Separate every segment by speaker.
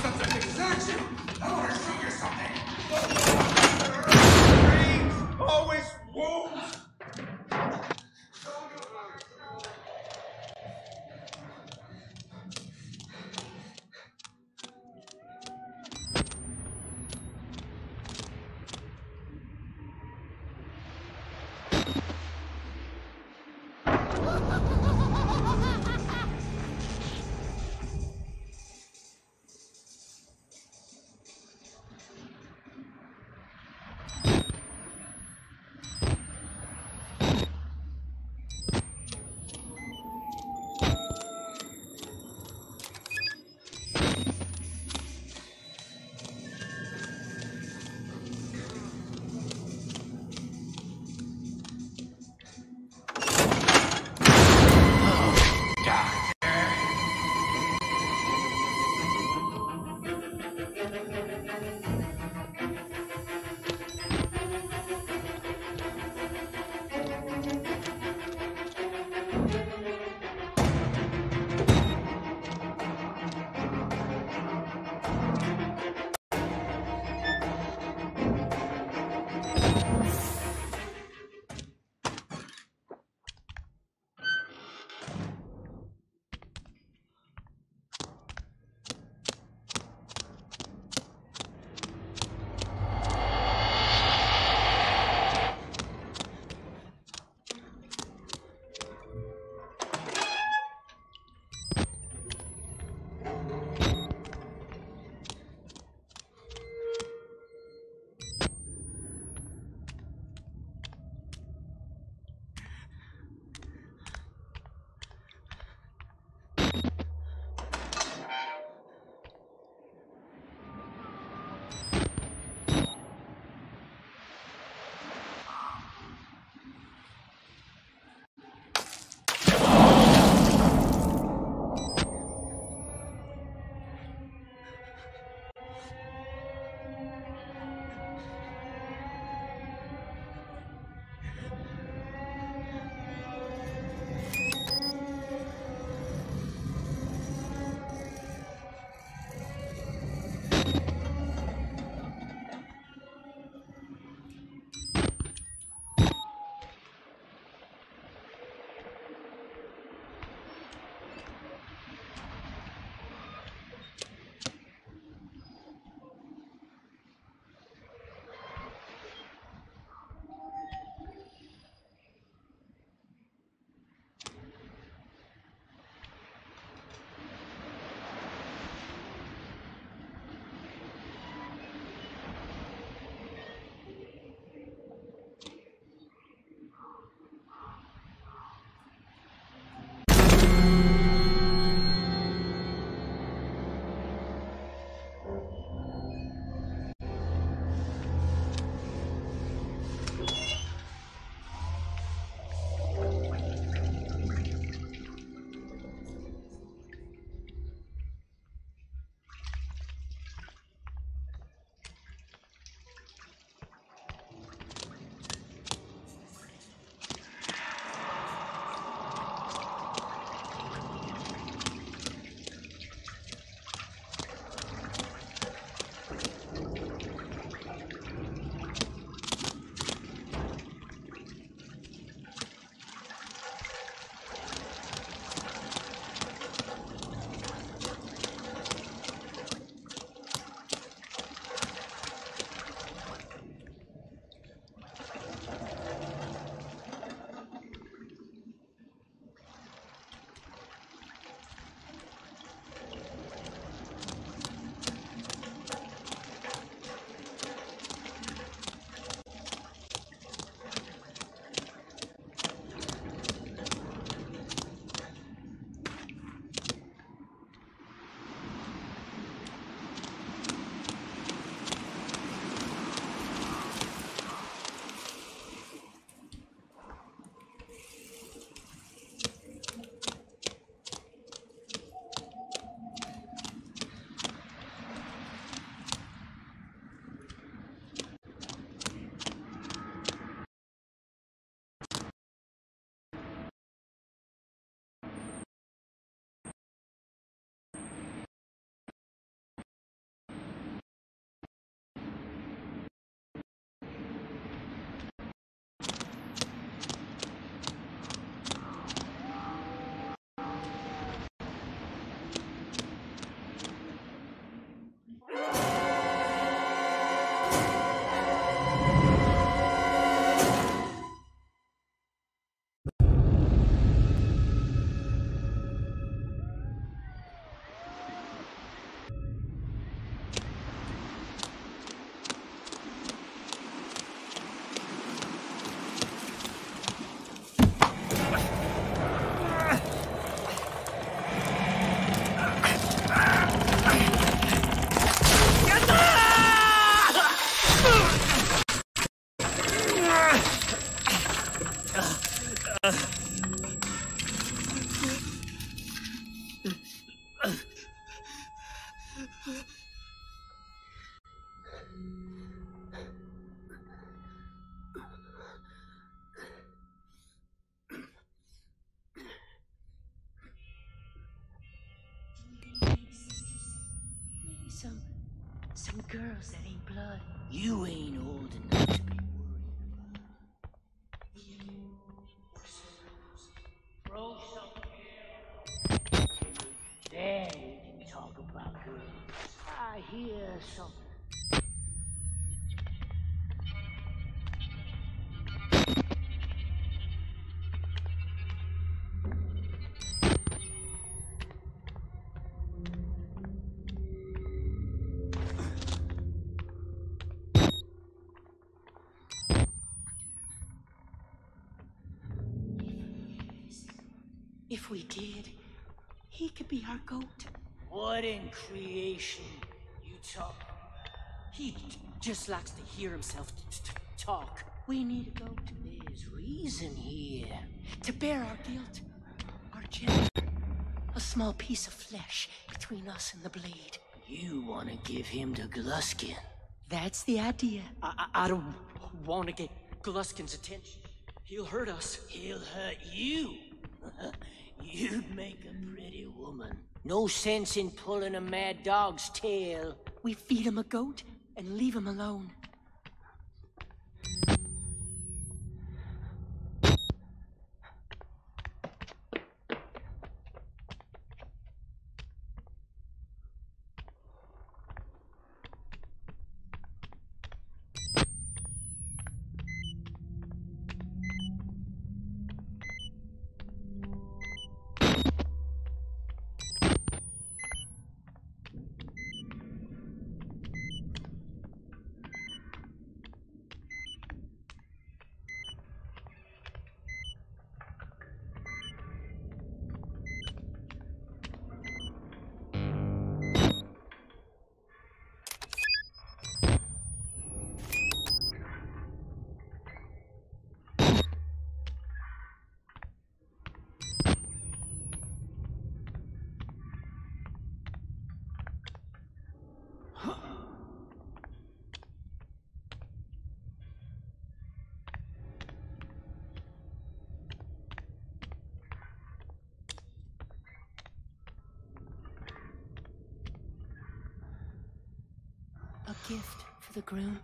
Speaker 1: That's an exaction! Some. girls that ain't blood.
Speaker 2: You ain't old enough to be
Speaker 1: If we did, he could be our goat.
Speaker 2: What in creation you talk?
Speaker 1: He j- just likes to hear himself t- t- talk. We need a goat
Speaker 2: There's reason here.
Speaker 1: to bear our guilt, our guilt. A small piece of flesh between us and the blade.
Speaker 2: You want to give him to Gluskin.
Speaker 1: That's the idea. I, I, I don't want to get Gluskin's attention. He'll hurt us.
Speaker 2: He'll hurt you. You'd make a pretty woman. No sense in pulling a mad dog's tail.
Speaker 1: We feed him a goat and leave him alone. A gift for the groom.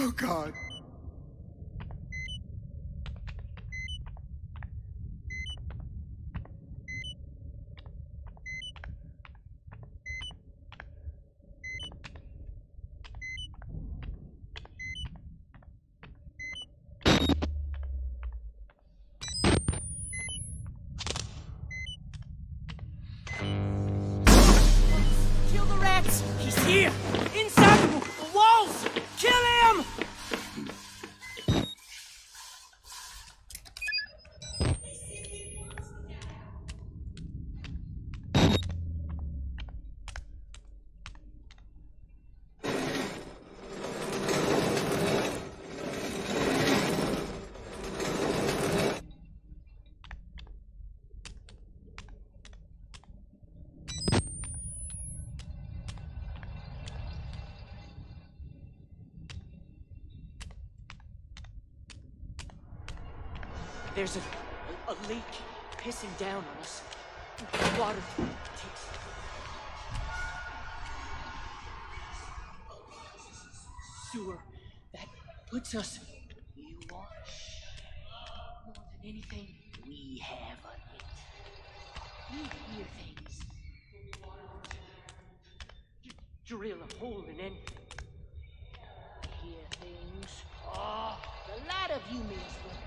Speaker 3: Oh, God.
Speaker 2: There's a, a, a leak pissing down on us. Water. Sewer that puts us.
Speaker 4: You want
Speaker 2: More than anything,
Speaker 4: we have on it.
Speaker 2: we hear things. Drill a hole in anything.
Speaker 4: Hear things. Oh, the lot of you means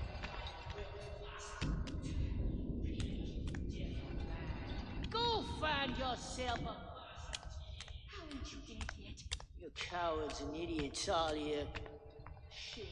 Speaker 4: Yourself a.
Speaker 2: How ain't you dead yet?
Speaker 4: You cowards and idiots all here. Shame.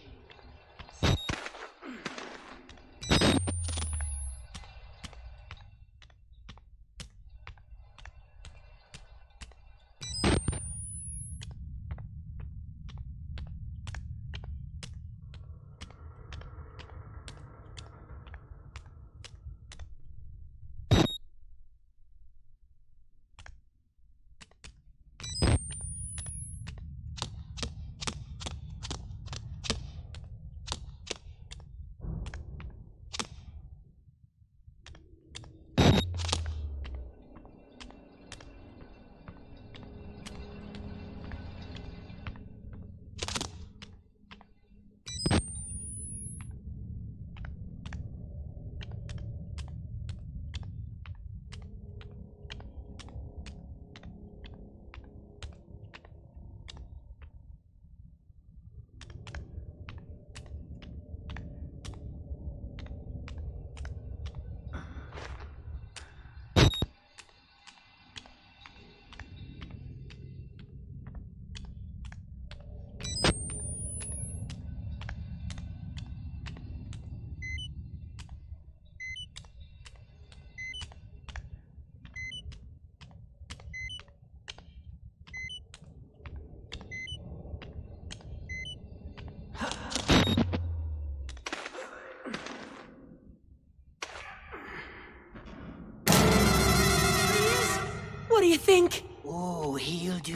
Speaker 2: Do you think?
Speaker 4: Oh, he'll do.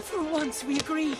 Speaker 2: For once, we agree.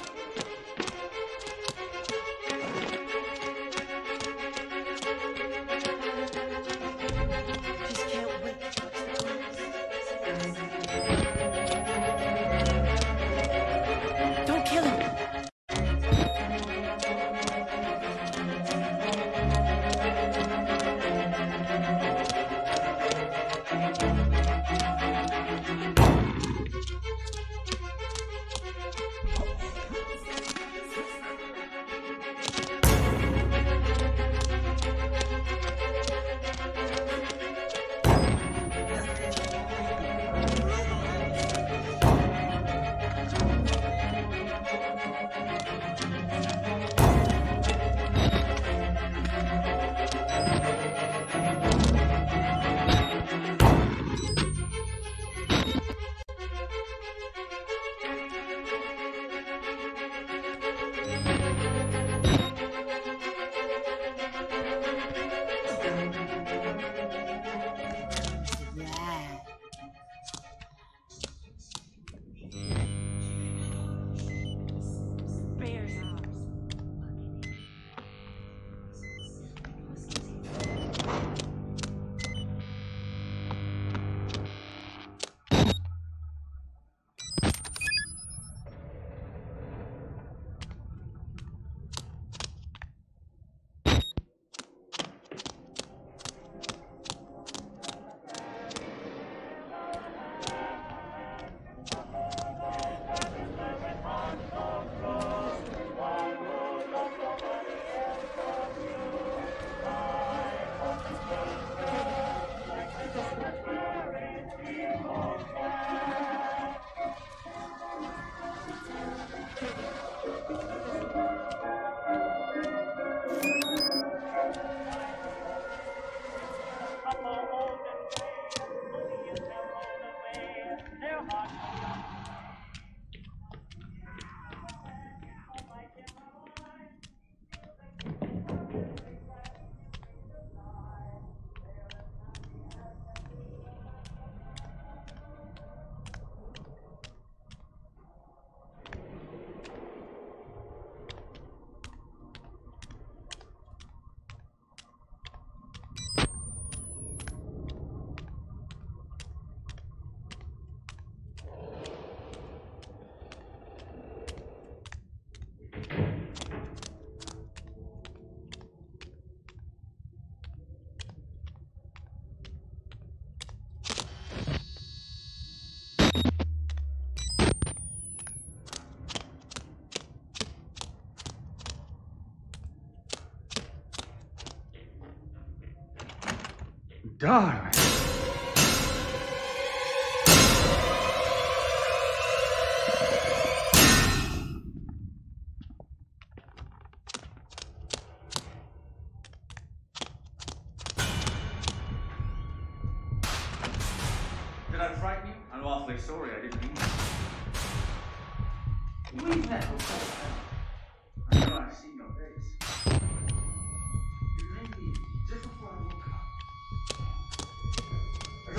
Speaker 3: die.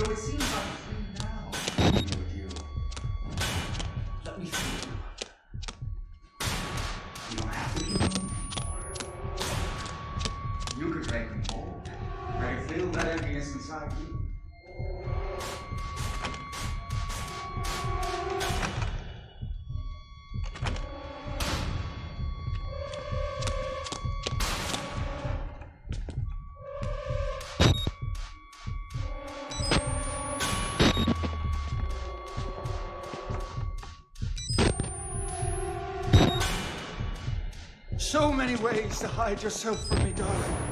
Speaker 3: eu ensino
Speaker 1: para many ways to hide yourself from me, darling.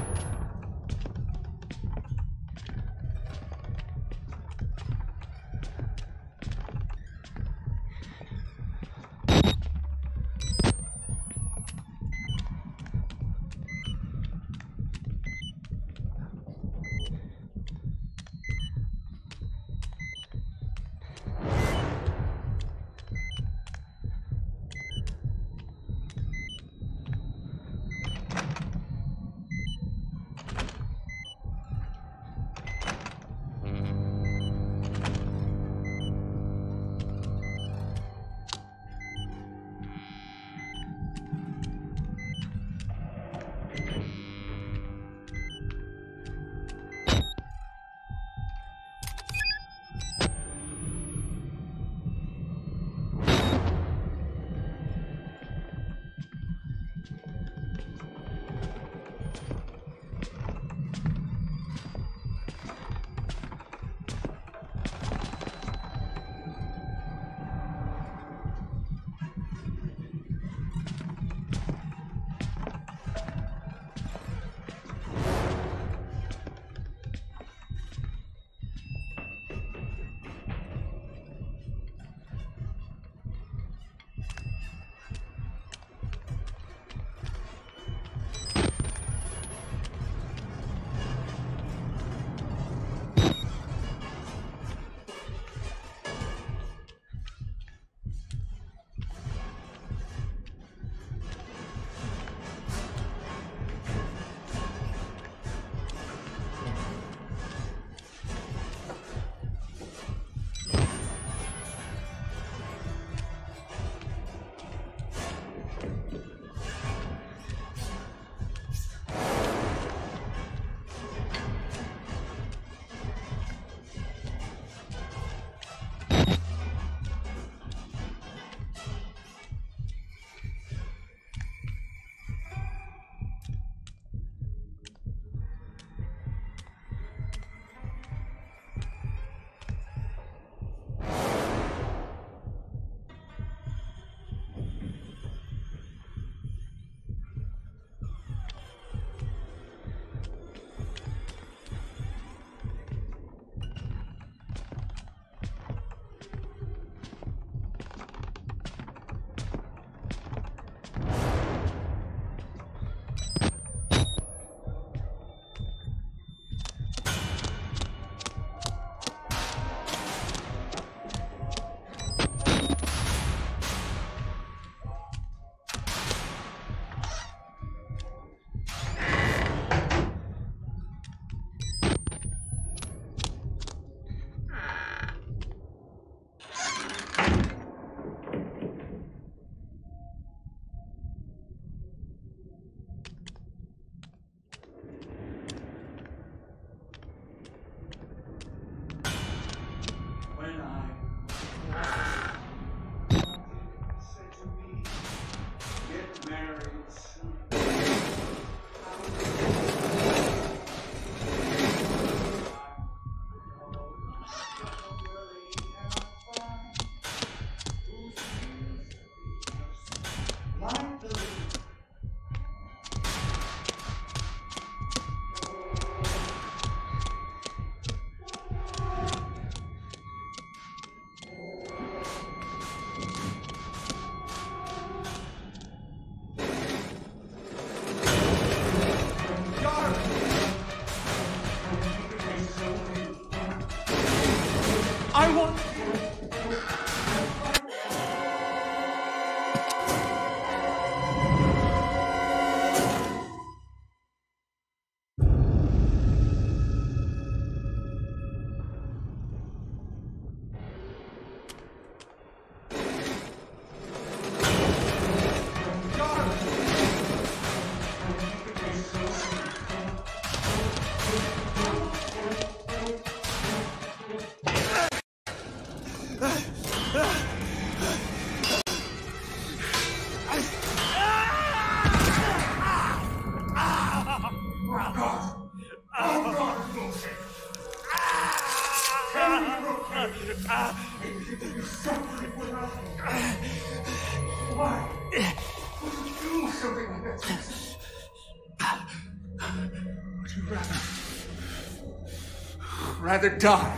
Speaker 3: Rather die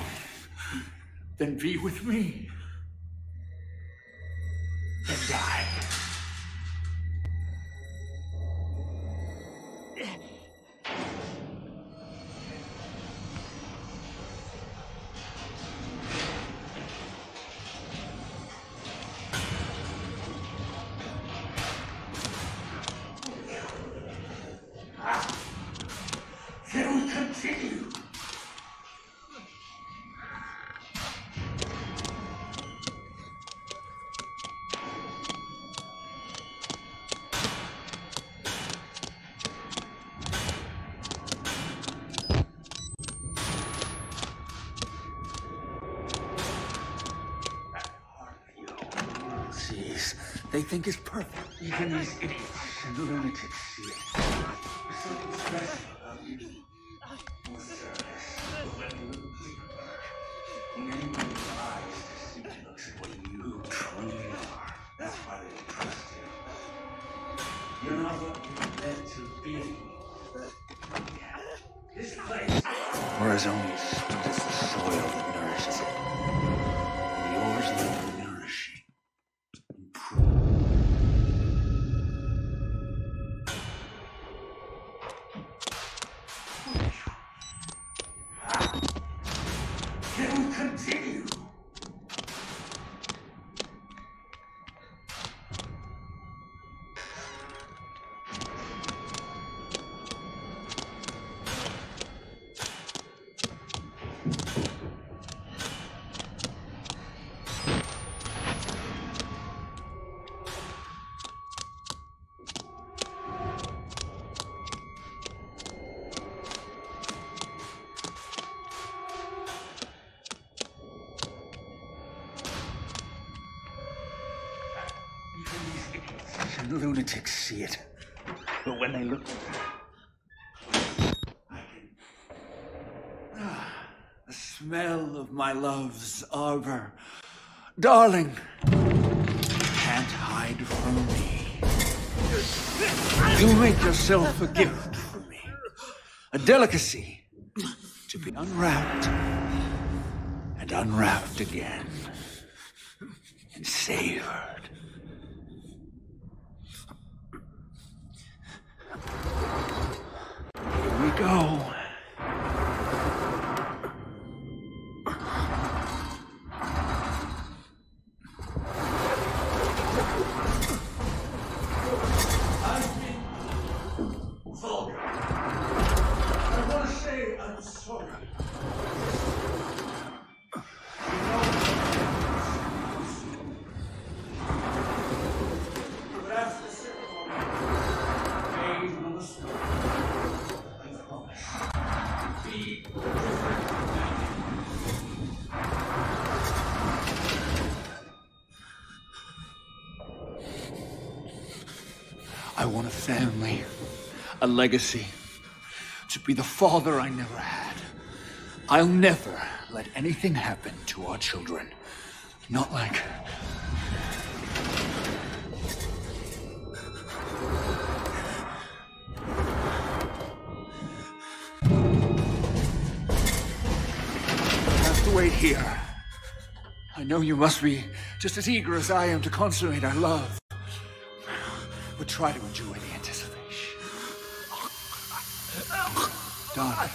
Speaker 3: than be with me? They think is perfect. Even these idiots and lunatics see it. Lunatics see it. But when they look. Ah, the smell of my love's arbor. Darling, can't hide from me. You make yourself a gift for me. A delicacy to be unwrapped and unwrapped again and savored. Here we go. I want a family, a legacy, to be the father I never had. I'll never let anything happen to our children. Not like. have to wait here. I know you must be just as eager as I am to consummate our love. Try to enjoy the anticipation. Darling,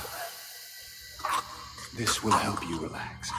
Speaker 3: this will help you relax.